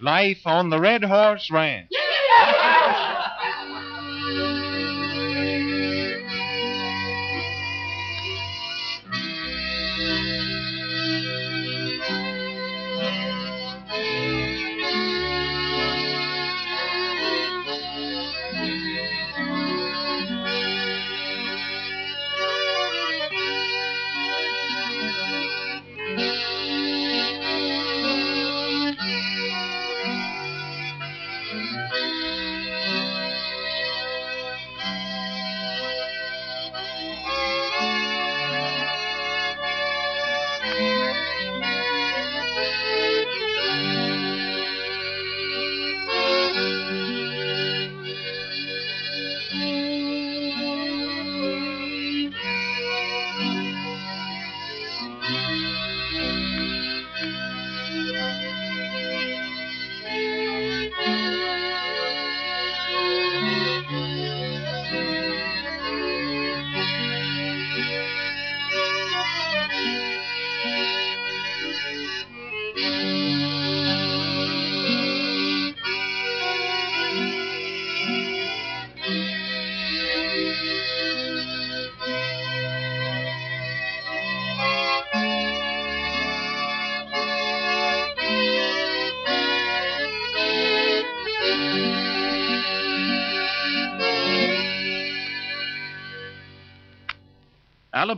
Life on the Red Horse Ranch.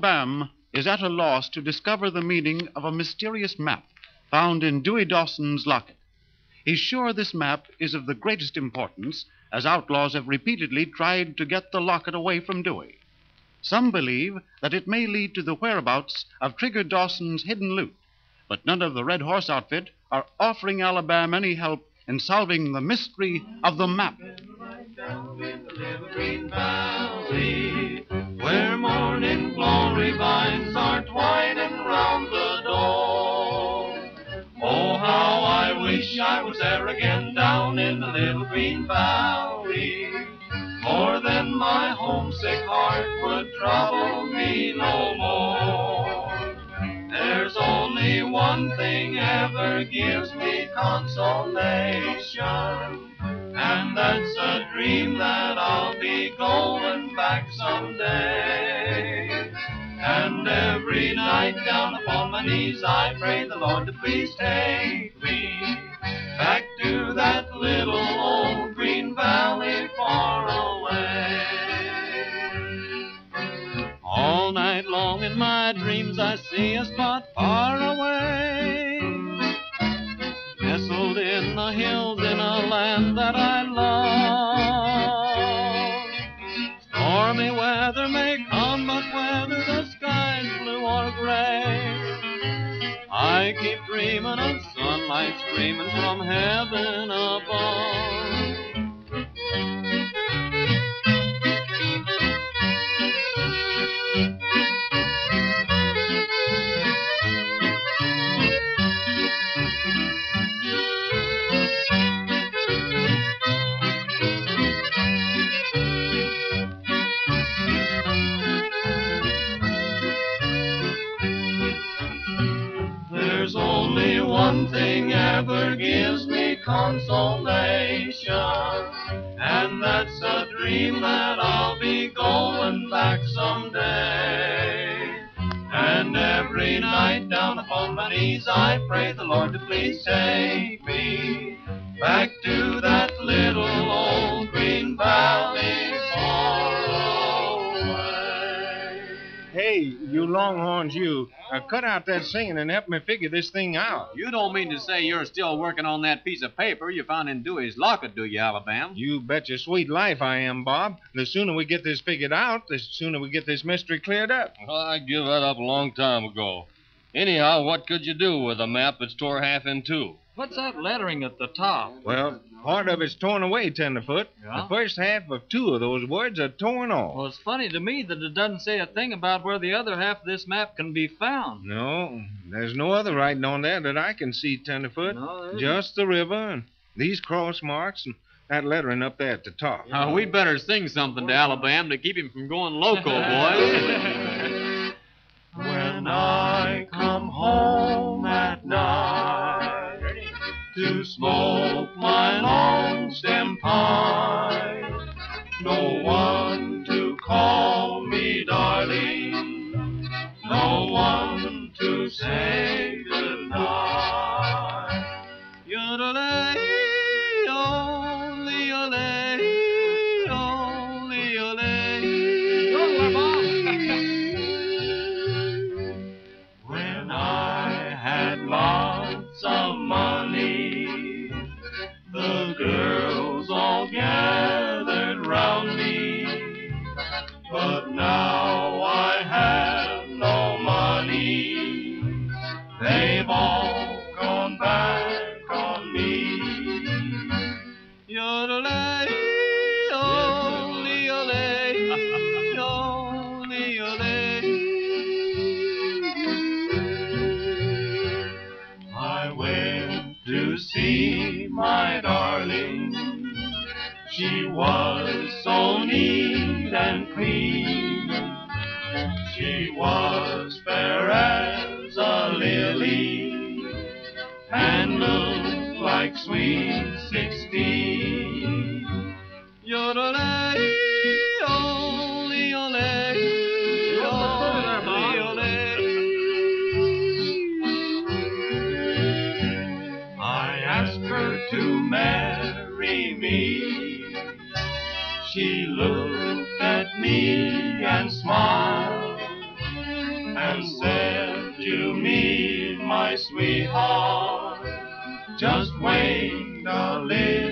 Alabama is at a loss to discover the meaning of a mysterious map found in Dewey Dawson's locket. He's sure this map is of the greatest importance, as outlaws have repeatedly tried to get the locket away from Dewey. Some believe that it may lead to the whereabouts of Trigger Dawson's hidden loot, but none of the Red Horse outfit are offering Alabama any help in solving the mystery of the map. Where morning glory vines are twining round the door. Oh, how I wish I was there again down in the little green valley. More than my homesick heart would trouble me no more. There's only one thing ever gives me consolation. And that's a dream that I'll be going back someday. Every night down upon my knees I pray the Lord to please take me back to that little old green valley far away. All night long in my dreams I see a spot far away. Nestled in the hills in a land that I love. Stormy weather may come, but whether I keep dreaming of sunlight streaming from heaven above. One thing ever gives me consolation, and that's a dream that I'll be going back someday. And every night down upon my knees I pray the Lord to please take me back to that you longhorns, you, uh, cut out that singing and help me figure this thing out. You don't mean to say you're still working on that piece of paper you found in Dewey's locker, do you, Alabama? You bet your sweet life I am, Bob. The sooner we get this figured out, the sooner we get this mystery cleared up. Well, I give that up a long time ago. Anyhow, what could you do with a map that's tore half in two? What's that lettering at the top? Well, part of it's torn away, Tenderfoot. Yeah? The first half of two of those words are torn off. Well, it's funny to me that it doesn't say a thing about where the other half of this map can be found. No, there's no other writing on there that I can see, Tenderfoot. No, there isn't. Just the river and these cross marks and that lettering up there at the top. Uh, we'd better sing something to Alabama to keep him from going loco, boys. When I come home to smoke my long stem pipe, no one to call She was so neat and clean. She was fair as a lily and looked like sweet sixteen. Ole, ole, ole. I asked her to marry me. She looked at me and smiled and said to me, my sweetheart, just wait a little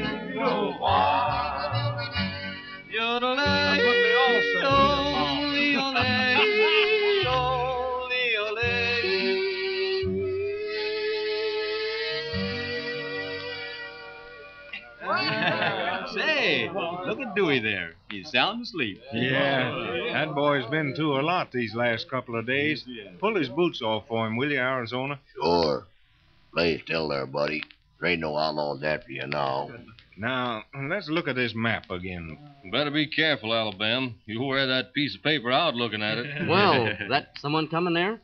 Say, look at Dewey there. He's sound asleep. Yeah, that boy's been through a lot these last couple of days. Pull his boots off for him, will you, Arizona? Sure. Lay still there, buddy. There ain't no outlaws after you now. Now, let's look at this map again. Better be careful, Alabama. You wear that piece of paper out looking at it. Well, that someone coming there?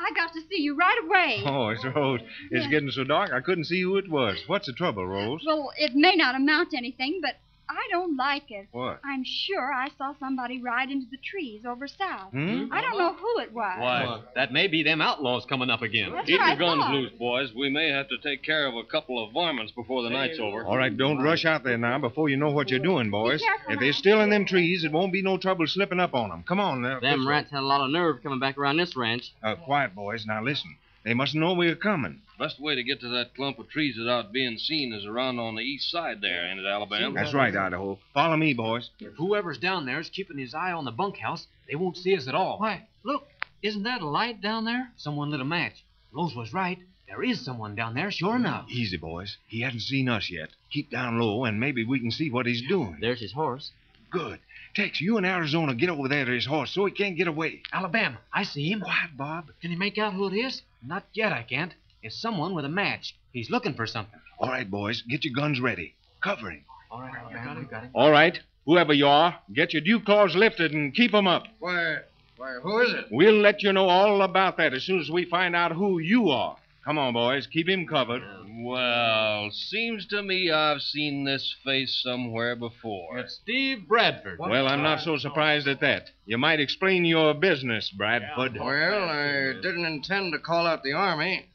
I got to see you right away. Oh, it's Rose. It's Yeah. getting so dark I couldn't see who it was. What's the trouble, Rose? Well, it may not amount to anything, but I don't like it. What? I'm sure I saw somebody ride into the trees over south. Hmm? I don't know who it was. Why, that may be them outlaws coming up again. That's Keep your guns loose, boys. We may have to take care of a couple of varmints before the night's over. All right, don't rush out there now before you know what you're doing, boys. careful If they're now. still in them trees, it won't be no trouble slipping up on them. Come on now. Them this way. rats had a lot of nerve coming back around this ranch. Uh, quiet, boys. Now listen. They must know we're coming. Best way to get to that clump of trees without being seen is around on the east side there, ain't it, Alabama? That's right, Idaho. Follow me, boys. If whoever's down there is keeping his eye on the bunkhouse, they won't see us at all. Why, look, isn't that a light down there? Someone lit a match. Rose was right. There is someone down there, sure enough. Easy, boys. He hasn't seen us yet. Keep down low, and maybe we can see what he's doing. There's his horse. Good. Tex, you and Arizona get over there to his horse so he can't get away. Alabama, I see him. Quiet, Bob. Can you make out who it is? Not yet, I can't. It's someone with a match. He's looking for something. All right, boys. Get your guns ready. Cover him. All right, Alabama, we got it. All right. Whoever you are, get your dew claws lifted and keep 'em up. Why, why, who is it? We'll let you know all about that as soon as we find out who you are. Come on, boys. Keep him covered. Well, seems to me I've seen this face somewhere before. It's Steve Bradford. Well, I'm not so surprised at that. You might explain your business, Bradford. Well, I didn't intend to call out the army.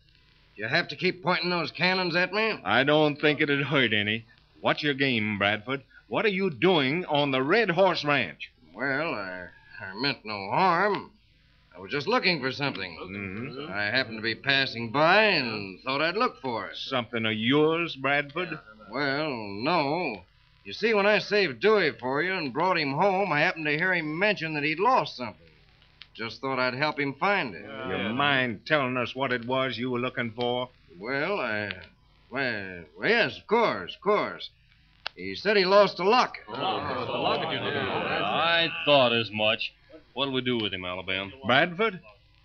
You have to keep pointing those cannons at me? I don't think it'd hurt any. What's your game, Bradford? What are you doing on the Red Horse Ranch? Well, I, I meant no harm. I was just looking for something. Mhm. I happened to be passing by and thought I'd look for it. Something of yours, Bradford? Well, no. You see, when I saved Dewey for you and brought him home, I happened to hear him mention that he'd lost something. Just thought I'd help him find it. You mind telling us what it was you were looking for? Well, I. Well, well, yes, of course, of course. He said he lost a locket. Oh, the locket you mean? Oh, I thought as much. What'll we do with him, Alabama? Bradford?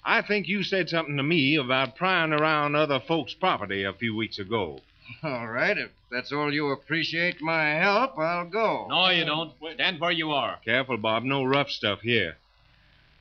I think you said something to me about prying around other folks' property a few weeks ago. All right, if that's all you appreciate my help, I'll go. No, you don't. Stand where you are. Careful, Bob. No rough stuff here.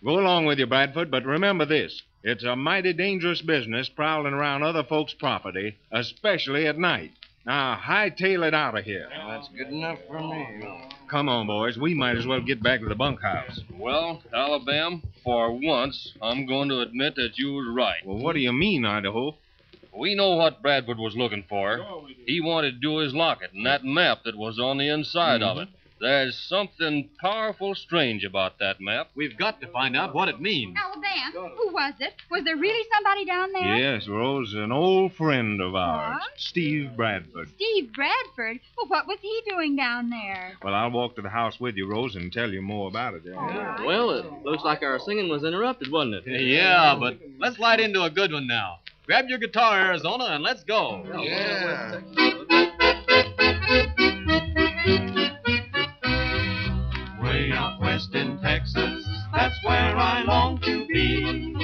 Go along with you, Bradford, but remember this. It's a mighty dangerous business prowling around other folks' property, especially at night. Now, hightail it out of here. That's good enough for me. Come on, boys. We might as well get back to the bunkhouse. Well, Alabama, for once, I'm going to admit that you was right. Well, what do you mean, Idaho? We know what Bradford was looking for. He wanted to do his locket and that map that was on the inside of mm-hmm. it. There's something powerful strange about that map. We've got to find out what it means. Now, Alabama, who was it? Was there really somebody down there? Yes, Rose, an old friend of ours, What? Steve Bradford. Steve Bradford. Well, what was he doing down there? Well, I'll walk to the house with you, Rose, and tell you more about it. All right. Well, it looks like our singing was interrupted, wasn't it? Yeah, but let's light into a good one now. Grab your guitar, Arizona, and let's go. Yeah. Way Texas, that's where I long to be.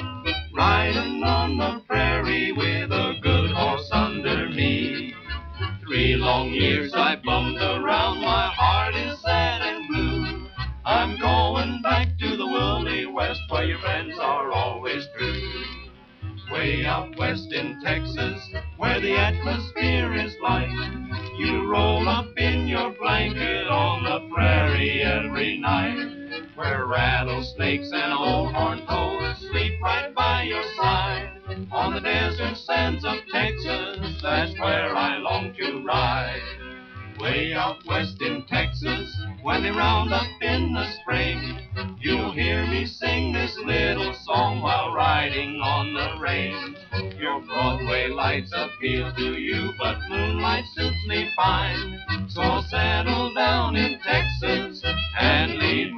Riding on the prairie with a good horse under me. Three long years rattlesnakes and old horned toads sleep right by your side. On the desert sands of Texas, that's where I long to ride. Way out west in Texas, when they round up in the spring, you'll hear me sing this little song while riding on the range. Your Broadway lights appeal to you, but moonlight suits me fine. So settle down in Texas and leave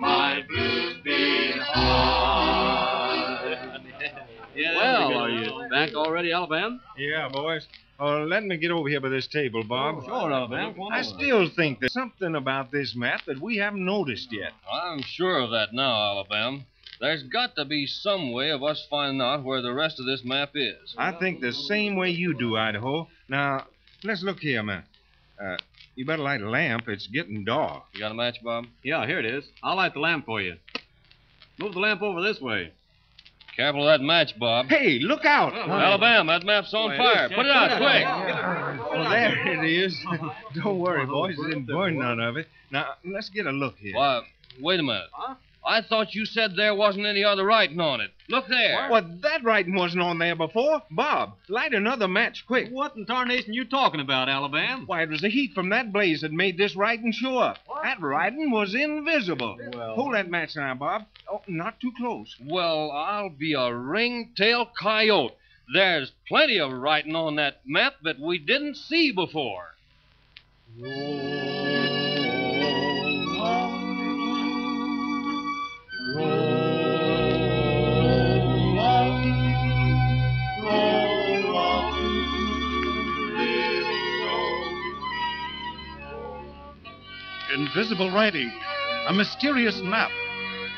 Yeah, Well, are you back already, Alabama? Yeah, boys. Oh, let me get over here by this table, Bob. Sure, Alabama. Come I still think there's something about this map that we haven't noticed yet. I'm sure of that now, Alabama. There's got to be some way of us finding out where the rest of this map is. I think the same way you do, Idaho. Now, let's look here, man. Uh, you better light a lamp. It's getting dark. You got a match, Bob? Yeah, here it is. I'll light the lamp for you. Move the lamp over this way. Careful of that match, Bob. Hey, look out! Alabama, that map's on fire. Put it out, quick. Well, there it is. Don't worry, boys. It didn't burn none of it. Now, let's get a look here. Why, wait a minute. I thought you said there wasn't any other writing on it. Look there. What, that writing wasn't on there before? Bob, light another match quick. What in tarnation you talking about, Alabama? Why, it was the heat from that blaze that made this writing show up. That writing was invisible. Well... Hold that match now, Bob. Oh, not too close. Well, I'll be a ring-tailed coyote. There's plenty of writing on that map that we didn't see before. Invisible writing. A mysterious map.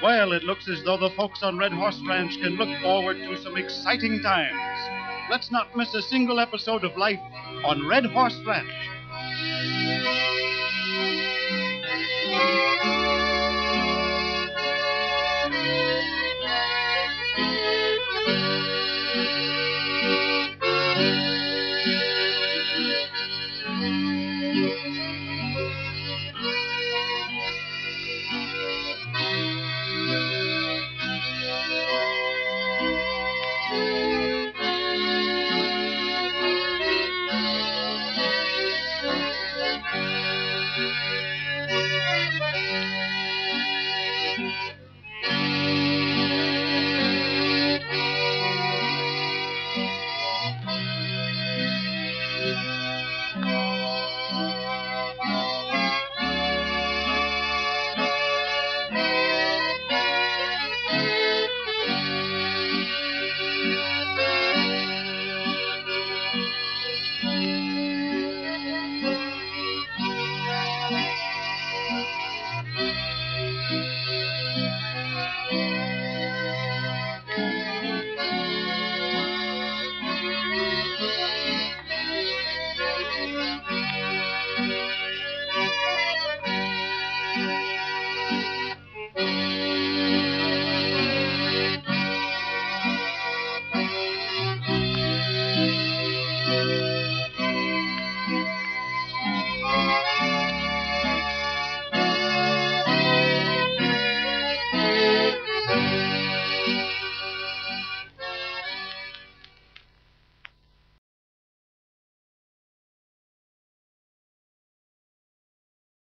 Well, it looks as though the folks on Red Horse Ranch can look forward to some exciting times. Let's not miss a single episode of life on Red Horse Ranch.